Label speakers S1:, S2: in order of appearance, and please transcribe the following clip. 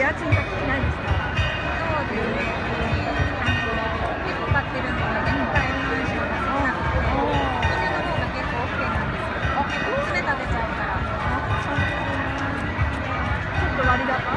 S1: やつになってない বাড়ি দেখা